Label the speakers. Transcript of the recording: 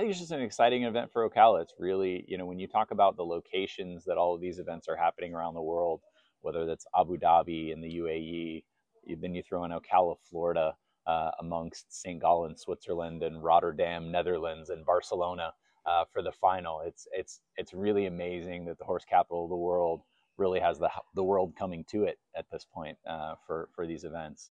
Speaker 1: I think it's just an exciting event for Ocala. It's really, you know, when you talk about the locations that all of these events are happening around the world, whether that's Abu Dhabi in the UAE, then you throw in Ocala, Florida, uh, amongst St. Gallen, Switzerland, and Rotterdam, Netherlands, and Barcelona uh, for the final. It's it's it's really amazing that the horse capital of the world really has the the world coming to it at this point uh, for for these events.